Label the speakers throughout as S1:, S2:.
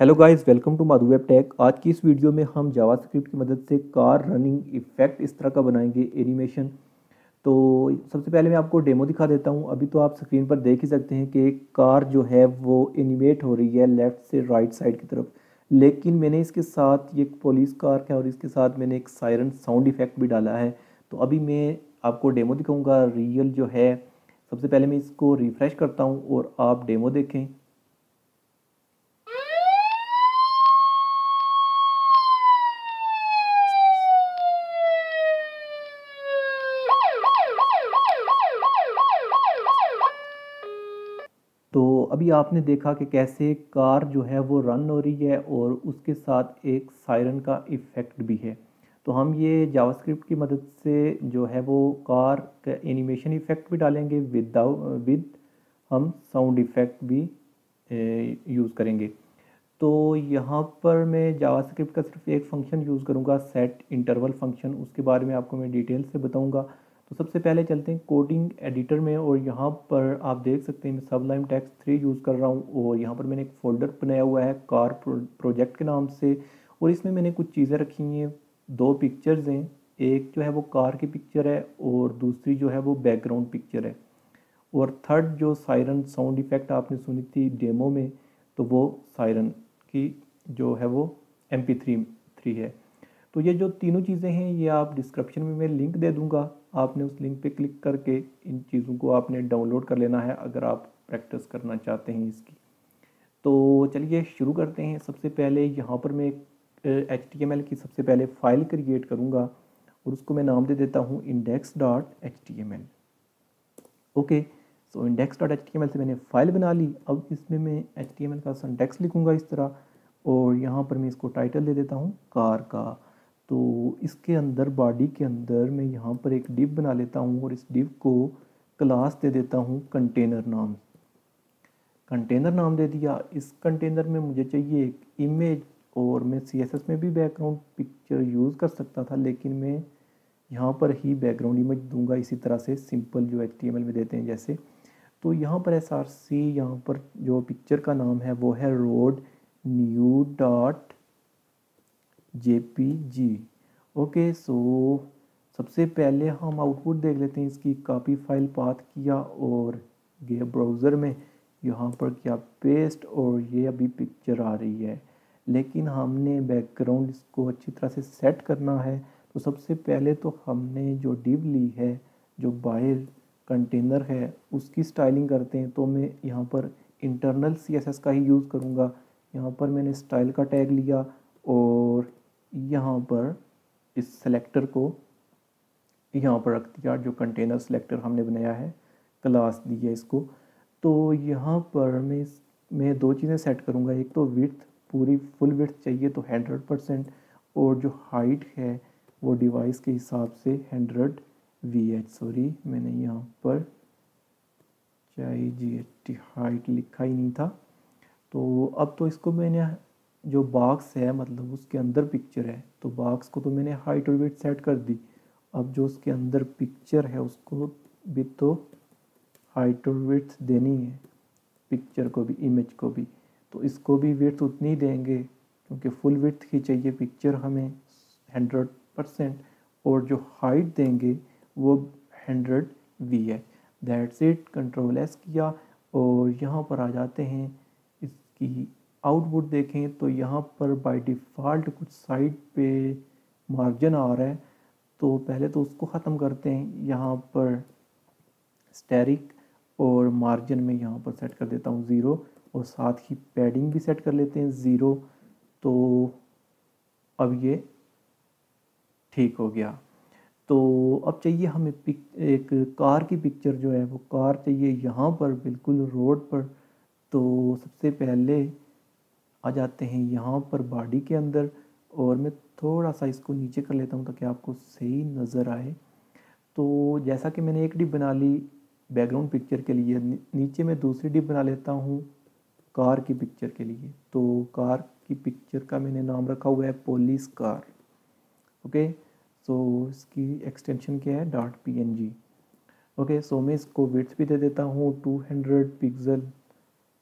S1: Hello guys welcome to Madhu web tech आज की इस वीडियो में हम जावास्क्रिप्ट की मदद से कार रनिंग इफ़ेक्ट इस तरह का बनाएँगे एनिमेशन तो सबसे पहले मैं आपको डेमो दिखा देता हूँ। अभी तो आप स्क्रीन पर देख ही सकते हैं कि कार जो है वो एनिमेट हो रही है लेफ़्ट से राइट साइड की तरफ़। लेकिन मैंने इसके साथ ये पुलिस कार है और इसके साथ मैंने एक सायरन साउंड इफ़ेक्ट भी डाला है। तो अभी मैं आपको डेमो दिखाऊँगा। रियल जो है, सबसे पहले मैं इसको रिफ़्रेश करता हूँ और आप डेमो देखें तो अभी आपने देखा कि कैसे कार जो है वो रन हो रही है और उसके साथ एक सायरन का इफ़ेक्ट भी है। तो हम ये जावास्क्रिप्ट की मदद से जो है वो कार का एनिमेशन इफ़ेक्ट भी डालेंगे विदाउट विद हम साउंड इफ़ेक्ट भी यूज़ करेंगे। तो यहाँ पर मैं जावास्क्रिप्ट का सिर्फ़ एक फ़ंक्शन यूज़ करूँगा सेट इंटरवल फ़ंक्शन उसके बारे में आपको मैं डिटेल से बताऊँगा। तो सबसे पहले चलते हैं कोडिंग एडिटर में और यहाँ पर आप देख सकते हैं मैं सबलाइम टेक्स थ्री यूज़ कर रहा हूँ और यहाँ पर मैंने एक फ़ोल्डर बनाया हुआ है कार प्रोजेक्ट के नाम से और इसमें मैंने कुछ चीज़ें रखी हैं। दो पिक्चर्स हैं। एक जो है वो कार की पिक्चर है और दूसरी जो है वो बैकग्राउंड पिक्चर है। और थर्ड जो सायरन साउंड इफ़ेक्ट आपने सुनी थी डेमो में तो वो सायरन की जो है वो एम पी थ्री थ्री है। तो ये जो तीनों चीज़ें हैं, ये आप डिस्क्रिप्शन में मैं लिंक दे दूँगा। आपने उस लिंक पे क्लिक करके इन चीज़ों को आपने डाउनलोड कर लेना है अगर आप प्रैक्टिस करना चाहते हैं इसकी। तो चलिए शुरू करते हैं। सबसे पहले यहाँ पर मैं एच की सबसे पहले फ़ाइल क्रिएट करूँगा और उसको मैं नाम दे देता हूँ index dot H T M L okay so index dot H T M L से मैंने फ़ाइल बना ली। अब इसमें मैं एच टी एम एल का संटेक्स लिखूँगा इस तरह और यहाँ पर मैं इसको टाइटल दे देता हूँ कार का। तो इसके अंदर बॉडी के अंदर मैं यहाँ पर एक डिप बना लेता हूँ और इस डिप को क्लास दे देता हूँ कंटेनर नाम। कंटेनर नाम दे दिया। इस कंटेनर में मुझे चाहिए एक इमेज और मैं सीएसएस में भी बैकग्राउंड पिक्चर यूज़ कर सकता था, लेकिन मैं यहाँ पर ही बैकग्राउंड इमेज दूँगा। इसी तरह से सिंपल जो एच में देते हैं जैसे। तो यहाँ पर एस आर सी यहाँ पर जो पिक्चर का नाम है, वो है road new dot J P G okay, so सबसे पहले हम आउटपुट देख लेते हैं इसकी कॉपी फ़ाइल पाथ किया और गए ब्राउज़र में। यहाँ पर क्या पेस्ट और ये अभी पिक्चर आ रही है। लेकिन हमने बैकग्राउंड इसको अच्छी तरह से सेट करना है। तो सबसे पहले तो हमने जो डिव ली है, जो बाहर कंटेनर है, उसकी स्टाइलिंग करते हैं। तो मैं यहाँ पर इंटरनल सीएसएस का ही यूज़ करूँगा। यहाँ पर मैंने स्टाइल का टैग लिया और यहाँ पर इस सेलेक्टर को यहाँ पर रख दिया, जो कंटेनर सेलेक्टर हमने बनाया है क्लास दी है इसको। तो यहाँ पर मैं मैं दो चीज़ें सेट करूँगा। एक तो विथ पूरी फुल विथ चाहिए तो हंड्रेड परसेंट और जो हाइट है, वो डिवाइस के हिसाब से हंड्रेड वी एच सॉरी मैंने यहाँ पर चाहे जी एच टी हाइट लिखा ही नहीं था। तो अब तो इसको मैंने जो बॉक्स है मतलब उसके अंदर पिक्चर है तो बॉक्स को तो मैंने हाइट और वेट सेट कर दी। अब जो उसके अंदर पिक्चर है, उसको भी तो हाइट और वेट देनी है पिक्चर को भी इमेज को भी। तो इसको भी वेट उतनी ही देंगे, क्योंकि फुल वेट ही चाहिए पिक्चर हमें हंड्रेड परसेंट और जो हाइट देंगे, वो हंड्रेड वी है। दैट्स इट कंट्रोल एस किया, और यहाँ पर आ जाते हैं इसकी आउटपुट देखें तो यहाँ पर बाय डिफ़ॉल्ट कुछ साइड पे मार्जिन आ रहा है। तो पहले तो उसको ख़त्म करते हैं। यहाँ पर स्टेरिक और मार्जिन में यहाँ पर सेट कर देता हूँ ज़ीरो और साथ ही पैडिंग भी सेट कर लेते हैं ज़ीरो तो अब ये ठीक हो गया। तो अब चाहिए हमें पिक एक कार की पिक्चर जो है वो कार चाहिए यहाँ पर, बिल्कुल रोड पर। तो सबसे पहले आ जाते हैं यहाँ पर बॉडी के अंदर और मैं थोड़ा सा इसको नीचे कर लेता हूँ ताकि आपको सही नज़र आए। तो जैसा कि मैंने एक डिप बना ली बैकग्राउंड पिक्चर के लिए नीचे मैं दूसरी डिप बना लेता हूँ कार की पिक्चर के लिए। तो कार की पिक्चर का मैंने नाम रखा हुआ है पोलिस कार। ओके? सो इसकी एक्सटेंशन क्या है? Dot P N G. Okay? So मैं इसको विट्स भी दे देता हूँ टू हंड्रेड पिक्सल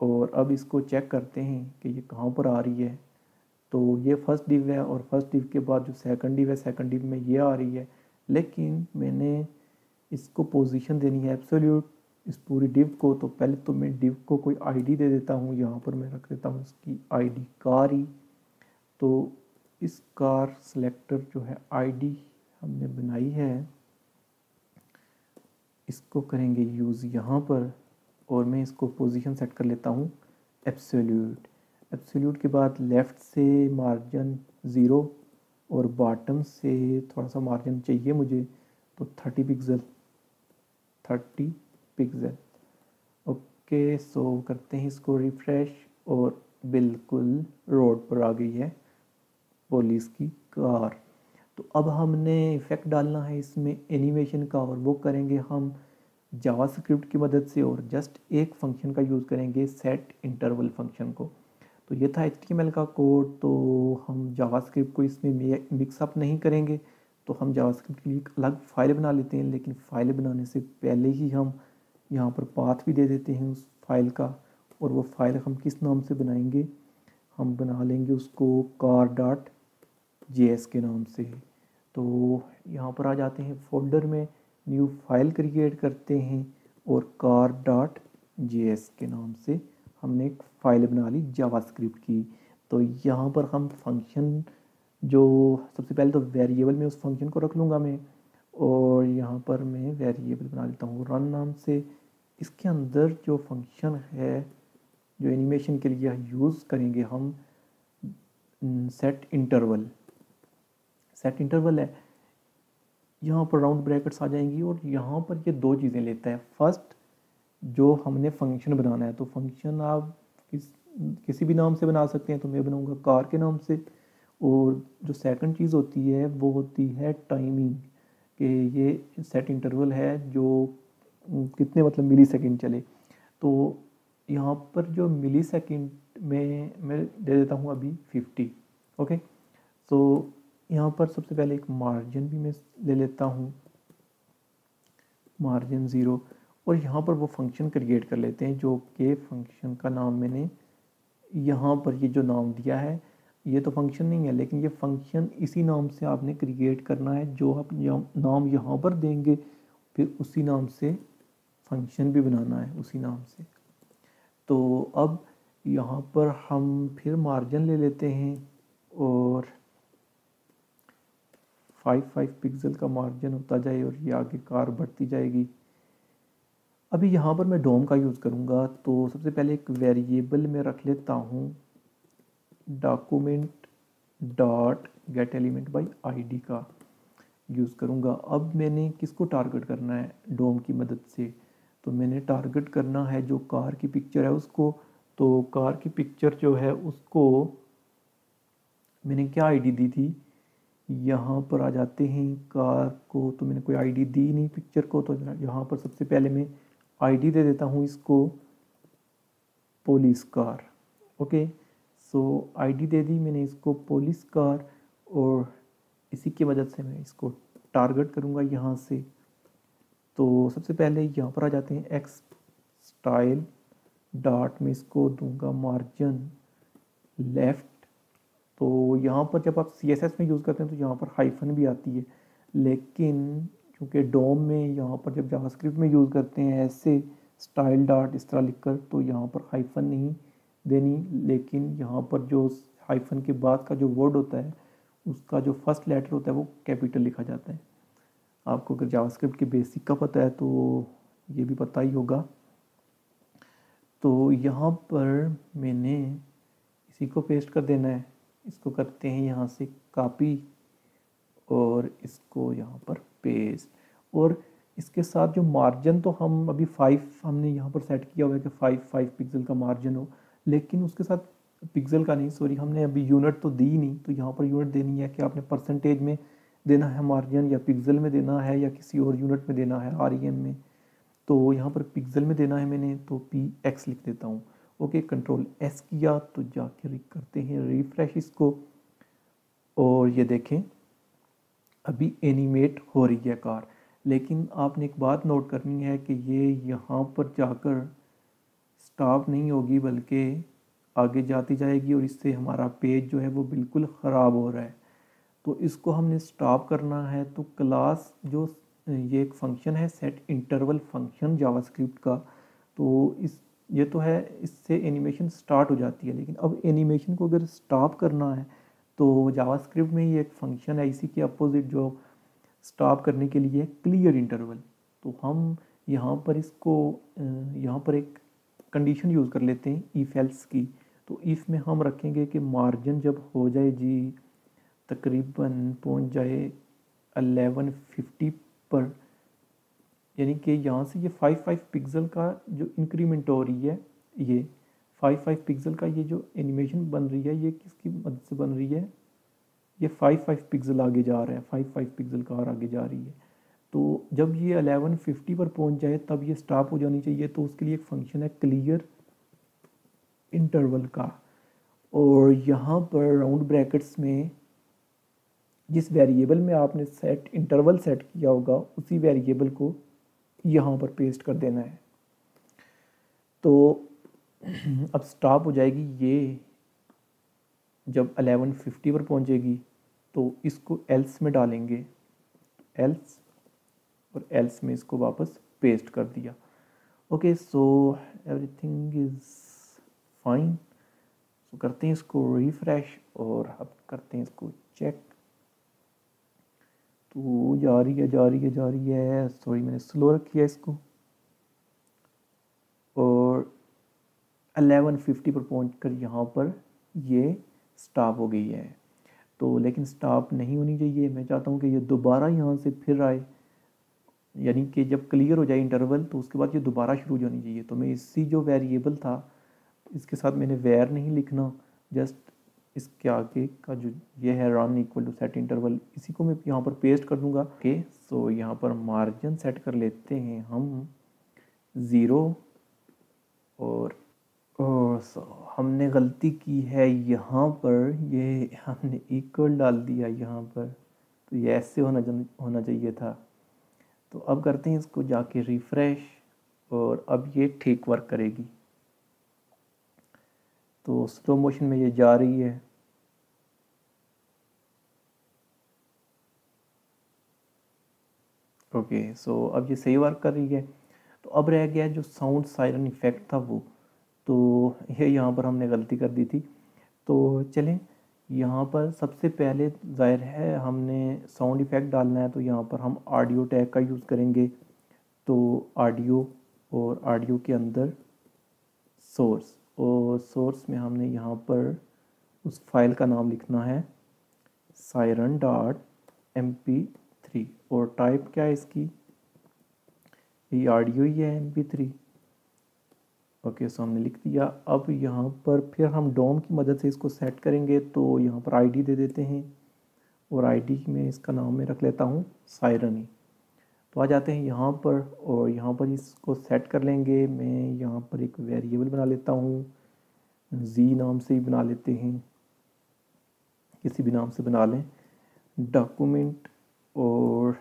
S1: और अब इसको चेक करते हैं कि ये कहाँ पर आ रही है। तो ये फ़र्स्ट डिव है और फ़र्स्ट डिव के बाद जो सेकंड डिव है सेकंड डिव में ये आ रही है। लेकिन मैंने इसको पोजीशन देनी है एब्सोल्यूट इस पूरी डिव को तो पहले तो मैं डिव को कोई आईडी दे देता हूँ। यहाँ पर मैं रख देता हूँ इसकी आईडी कार। ही तो इस कार सेलेक्टर जो है आईडी हमने बनाई है। इसको करेंगे यूज़ यहाँ पर। और मैं इसको पोजीशन सेट कर लेता हूँ एब्सोल्यूट एब्सोल्यूट के बाद लेफ़्ट से मार्जिन ज़ीरो और बॉटम से थोड़ा सा मार्जिन चाहिए मुझे तो thirty pixel thirty pixel okay so करते हैं इसको रिफ़्रेश और बिल्कुल रोड पर आ गई है पुलिस की कार तो अब हमने इफ़ेक्ट डालना है इसमें एनिमेशन का और वो करेंगे हम जावास्क्रिप्ट की मदद से और जस्ट एक फ़ंक्शन का यूज़ करेंगे सेट इंटरवल फ़ंक्शन को। तो ये था एच का कोड तो हम जावास्क्रिप्ट को इसमें मिक्सअप नहीं करेंगे। तो हम जावास्क्रिप्ट के लिए एक अलग फ़ाइल बना लेते हैं, लेकिन फ़ाइल बनाने से पहले ही हम यहाँ पर पाथ भी दे देते हैं उस फ़ाइल का, और वो फ़ाइल हम किस नाम से बनाएँगे? हम बना लेंगे उसको कार डॉट जेएस के नाम से। तो यहाँ पर आ जाते हैं फोल्डर में। न्यू फ़ाइल क्रिएट करते हैं और कार डॉट जे के नाम से हमने एक फ़ाइल बना ली जावास्क्रिप्ट की। तो यहाँ पर हम फ़ंक्शन जो सबसे पहले तो वेरिएबल में उस फ़ंक्शन को रख लूँगा मैं और यहाँ पर मैं वेरिएबल बना लेता हूँ रन नाम से। इसके अंदर जो फ़ंक्शन है, जो एनिमेशन के लिए यूज़ करेंगे हम सेट इंटरवल सेट इंटरवल है। यहाँ पर राउंड ब्रैकेट्स आ जाएँगी और यहाँ पर ये दो चीज़ें लेता है। फ़र्स्ट जो हमने फ़ंक्शन बनाना है तो फ़ंक्शन आप किस, किसी भी नाम से बना सकते हैं तो मैं बनाऊँगा कार के नाम से। और जो सेकंड चीज़ होती है, वो होती है टाइमिंग कि ये सेट इंटरवल है जो कितने मतलब मिली सेकेंड चले। तो यहाँ पर जो मिली सेकेंड में, मैं दे देता हूँ अभी फिफ्टी ओके सो यहाँ पर सबसे पहले एक मार्जिन भी मैं ले लेता हूँ। मार्जिन ज़ीरो और यहाँ पर वो फ़ंक्शन क्रिएट कर लेते हैं, जो कि फ़ंक्शन का नाम मैंने यहाँ पर ये जो नाम दिया है, ये तो फ़ंक्शन नहीं है, लेकिन ये फ़ंक्शन इसी नाम से आपने क्रिएट करना है, जो आप नाम यहाँ पर देंगे, फिर उसी नाम से फ़ंक्शन भी बनाना है, उसी नाम से। तो अब यहाँ पर हम फिर मार्जिन ले लेते हैं और फाइव फाइव पिक्सल का मार्जिन होता जाए और ये आगे कार बढ़ती जाएगी। अभी यहाँ पर मैं डोम का यूज़ करूँगा तो सबसे पहले एक वेरिएबल में रख लेता हूँ document dot get element by ID का यूज़ करूँगा। अब मैंने किसको टारगेट करना है डोम की मदद से? तो मैंने टारगेट करना है जो कार की पिक्चर है उसको। तो कार की पिक्चर जो है उसको मैंने क्या आईडी दी थी? यहाँ पर आ जाते हैं कार को तो मैंने कोई आईडी दी नहीं पिक्चर को तो यहाँ पर सबसे पहले मैं आईडी दे देता हूँ इसको police car okay so ID दे दी मैंने इसको पुलिस कार और इसी की मदद से मैं इसको टारगेट करूँगा यहाँ से। तो सबसे पहले यहाँ पर आ जाते हैं एक्स स्टाइल डॉट में इसको दूँगा मार्जिन लेफ़्ट तो यहाँ पर जब आप सी एस एस में यूज़ करते हैं तो यहाँ पर हाइफन भी आती है। लेकिन क्योंकि डोम में यहाँ पर जब जावास्क्रिप्ट में यूज़ करते हैं, ऐसे स्टाइल डॉट इस तरह लिखकर तो यहाँ पर हाइफन नहीं देनी। लेकिन यहाँ पर जो हाइफन के बाद का जो वर्ड होता है, उसका जो फ़र्स्ट लेटर होता है, वो कैपिटल लिखा जाता है। आपको अगर जावास्क्रिप्ट के बेसिक का पता है तो ये भी पता ही होगा। तो यहाँ पर मैंने इसी को पेस्ट कर देना है। इसको करते हैं यहाँ से कापी और इसको यहाँ पर पेस्ट और इसके साथ जो मार्जिन तो हम अभी फाइव हमने यहाँ पर सेट किया हुआ है कि फाइव फाइव पिक्सल का मार्जिन हो, लेकिन उसके साथ पिक्सल का नहीं सॉरी हमने अभी यूनिट तो दी नहीं तो यहाँ पर यूनिट देनी है कि आपने परसेंटेज में देना है मार्जिन या पिक्सल में देना है या किसी और यूनिट में देना है आर e में. तो यहाँ पर पिक्सल में देना है मैंने तो पी एक्स लिख देता हूँ. ओके कंट्रोल एस किया तो जाके करते हैं रिफ्रेश इसको। और ये देखें, अभी एनिमेट हो रही है कार लेकिन आपने एक बात नोट करनी है कि ये यहाँ पर जाकर स्टॉप नहीं होगी, बल्कि आगे जाती जाएगी और इससे हमारा पेज जो है वो बिल्कुल ख़राब हो रहा है। तो इसको हमने स्टॉप करना है। तो क्लास जो, ये एक फ़ंक्शन है सेट इंटरवल फ़ंक्शन जावास्क्रिप्ट का। तो इस ये तो है, इससे एनिमेशन स्टार्ट हो जाती है, लेकिन अब एनिमेशन को अगर स्टॉप करना है तो जावास्क्रिप्ट में ही एक फ़ंक्शन है, इसी के अपोजिट जो स्टॉप करने के लिए क्लियर इंटरवल तो हम यहाँ पर इसको यहाँ पर एक कंडीशन यूज़ कर लेते हैं इफ़ एल्स की. तो इफ़ में हम रखेंगे कि मार्जिन जब हो जाए जी, तकरीबन पहुँच जाए अलेवन फिफ्टी पर यानी कि यहाँ से ये फाइव फाइव पिक्सल का जो इंक्रीमेंट हो रही है, ये फाइव फाइव पिक्सल का ये जो एनिमेशन बन रही है, ये किसकी मदद से बन रही है? ये फाइव फाइव पिक्सल आगे जा रहा है फाइव फाइव पिक्सल का और आगे जा रही है। तो जब ये अलेवन फिफ्टी पर पहुँच जाए, तब ये स्टॉप हो जानी चाहिए तो उसके लिए एक फ़ंक्शन है क्लियर इंटरवल का। और यहाँ पर राउंड ब्रैकेट्स में जिस वेरिएबल में आपने सेट इंटरवल सेट किया होगा, उसी वेरिएबल को यहाँ पर पेस्ट कर देना है। तो अब स्टॉप हो जाएगी ये। जब 1150 पर पहुँचेगी तो इसको एल्स में डालेंगे। एल्स और एल्स में इसको वापस पेस्ट कर दिया। Okay so everything is fine so करते हैं इसको रिफ्रेश और अब करते हैं इसको चेक तो जा रही है, जा रही है, जा रही है। सॉरी मैंने स्लो रखी है इसको। और 1150 पर पहुँच कर यहाँ पर ये स्टॉप हो गई है। तो लेकिन स्टॉप नहीं होनी चाहिए। मैं चाहता हूँ कि ये दोबारा यहाँ से फिर आए। यानी कि जब क्लियर हो जाए इंटरवल तो उसके बाद ये दोबारा शुरू होनी चाहिए। तो मैं इसी जो वेरिएबल था, इसके साथ मैंने वेयर नहीं लिखना जस्ट इसके आगे का जो ये है run equal to set interval इसी को मैं यहाँ पर पेस्ट कर दूँगा। ओके सो यहाँ पर मार्जिन सेट कर लेते हैं हम। ज़ीरो और सो हमने गलती की है यहाँ पर। ये हमने इक्वल डाल दिया यहाँ पर। तो ये ऐसे होना होना चाहिए था। तो अब करते हैं इसको जाके रिफ़्रेश और अब ये ठीक वर्क करेगी। तो स्लो मोशन में ये जा रही है। ओके सो अब ये सही वर्क कर रही है। तो अब रह गया जो साउंड सायरन इफ़ेक्ट था वो। तो ये यहाँ पर हमने गलती कर दी थी। तो चलें, यहाँ पर सबसे पहले ज़ाहिर है हमने साउंड इफ़ेक्ट डालना है तो यहाँ पर हम ऑडियो टैग का यूज़ करेंगे। तो ऑडियो और ऑडियो के अंदर सोर्स और सोर्स में हमने यहाँ पर उस फ़ाइल का नाम लिखना है siren dot M P three और टाइप क्या है इसकी? ये ऑडियो ही है M P three okay so हमने लिख दिया। अब यहाँ पर फिर हम डोम की मदद से इसको सेट करेंगे तो यहाँ पर आईडी दे देते हैं। और आईडी में इसका नाम मैं रख लेता हूँ सायरनी तो आ जाते हैं यहाँ पर, और यहाँ पर इसको सेट कर लेंगे। मैं यहाँ पर एक वेरिएबल बना लेता हूँ। जी नाम से ही बना लेते हैं। किसी भी नाम से बना लें। डॉक्यूमेंट और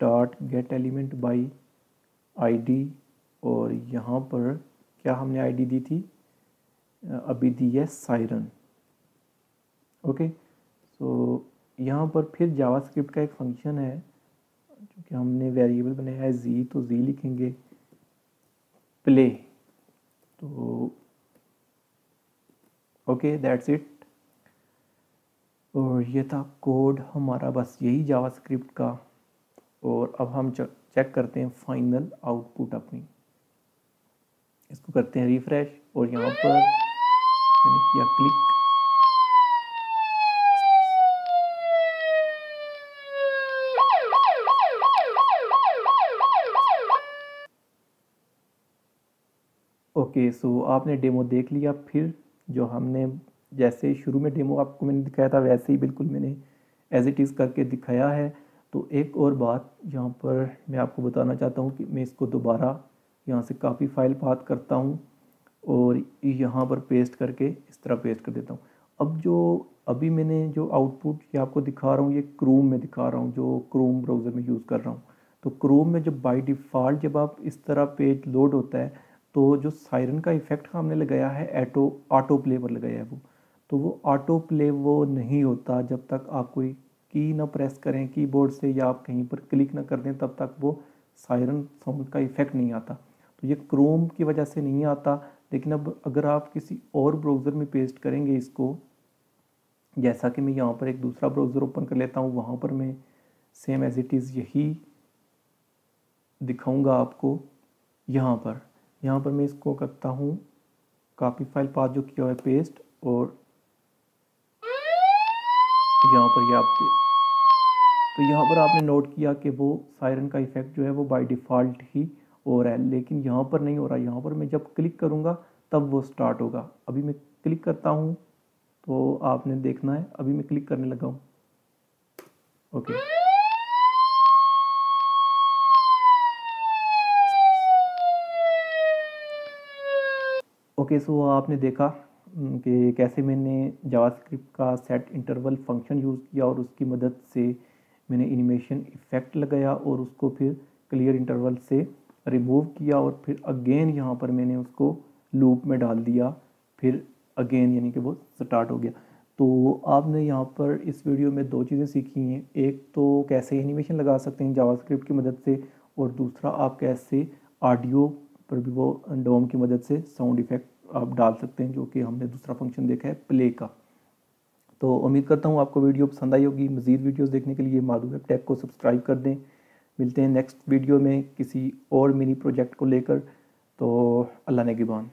S1: dot get element by ID और यहाँ पर क्या हमने आईडी दी थी? अभी दी है सायरन ओके सो यहाँ पर फिर जावास्क्रिप्ट का एक फ़ंक्शन है क्योंकि हमने वेरिएबल बनाया है जी तो जी लिखेंगे प्ले तो ओके दैट्स इट और ये था कोड हमारा बस यही जावास्क्रिप्ट का। और अब हम चेक करते हैं फाइनल आउटपुट अपनी। इसको करते हैं रिफ्रेश और यहाँ पर मैंने किया क्लिक। ओके, सो आपने डेमो देख लिया फिर जो हमने जैसे शुरू में डेमो आपको मैंने दिखाया था, वैसे ही बिल्कुल मैंने एज इट इज़ करके दिखाया है। तो एक और बात यहाँ पर मैं आपको बताना चाहता हूँ कि मैं इसको दोबारा यहाँ से काफ़ी फ़ाइल बात करता हूँ और यहाँ पर पेस्ट करके इस तरह पेस्ट कर देता हूँ। अब जो अभी मैंने जो आउटपुट ये आपको दिखा रहा हूँ, ये क्रोम में दिखा रहा हूँ, जो क्रोम ब्राउज़र में यूज़ कर रहा हूँ। तो क्रोम में जब बाई डिफ़ॉल्ट जब आप इस तरह पेज लोड होता है तो जो सायरन का इफ़ेक्ट हमने लगाया है एटो ऑटो प्ले पर लगाया है वो। तो वो ऑटो प्ले वो नहीं होता जब तक आप कोई की ना प्रेस करें कीबोर्ड से या आप कहीं पर क्लिक ना कर दें, तब तक वो सायरन साउंड का इफ़ेक्ट नहीं आता। तो ये क्रोम की वजह से नहीं आता, लेकिन अब अगर आप किसी और ब्राउज़र में पेस्ट करेंगे इसको, जैसा कि मैं यहाँ पर एक दूसरा ब्राउज़र ओपन कर लेता हूँ, वहाँ पर मैं सेम एज़ इट इज़ यही दिखाऊँगा आपको यहाँ पर। यहाँ पर मैं इसको करता हूँ कापी फ़ाइल पाथ जो किया हुआ है पेस्ट और यहाँ पर ये आप तो यहाँ पर आपने नोट किया कि वो सायरन का इफ़ेक्ट जो है वो बाय डिफ़ॉल्ट ही हो रहा है। लेकिन यहाँ पर नहीं हो रहा। यहाँ पर मैं जब क्लिक करूँगा, तब वो स्टार्ट होगा। अभी मैं क्लिक करता हूँ तो आपने देखना है। अभी मैं क्लिक करने लगा हूँ। ओके ओके सो आपने देखा कि कैसे मैंने जावास्क्रिप्ट का सेट इंटरवल फ़ंक्शन यूज़ किया और उसकी मदद से मैंने एनिमेशन इफ़ेक्ट लगाया और उसको फिर क्लियर इंटरवल से रिमूव किया और फिर अगेन यहाँ पर मैंने उसको लूप में डाल दिया। फिर अगेन यानी कि वो स्टार्ट हो गया। तो आपने यहाँ पर इस वीडियो में दो चीज़ें सीखी हैं। एक तो कैसे एनिमेशन लगा सकते हैं जावास्क्रिप्ट की मदद से और दूसरा आप कैसे ऑडियो पर भी वो डोम की मदद से साउंड इफ़ेक्ट आप डाल सकते हैं, जो कि हमने दूसरा फ़ंक्शन देखा है प्ले का। तो उम्मीद करता हूँ आपको वीडियो पसंद आई होगी। मज़ीद वीडियोस देखने के लिए मालूम वेब टैग को सब्सक्राइब कर दें। मिलते हैं नेक्स्ट वीडियो में किसी और मिनी प्रोजेक्ट को लेकर। तो अल्लाह ने गिबान।